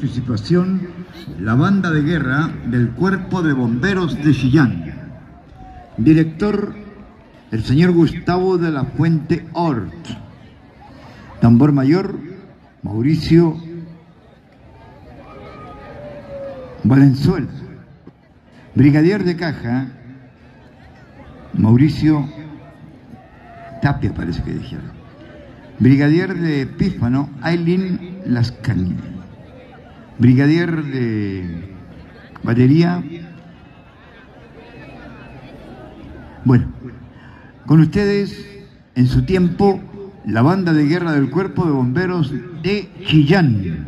participación la banda de guerra del Cuerpo de Bomberos de Chillán. Director, el señor Gustavo de la Fuente Ort. Tambor mayor, Mauricio Valenzuela. Brigadier de caja, Mauricio Tapia parece que dijeron. Brigadier de Pífano, Aileen Lascanini. Brigadier de batería. Bueno, con ustedes, en su tiempo, la banda de guerra del Cuerpo de Bomberos de Chillán.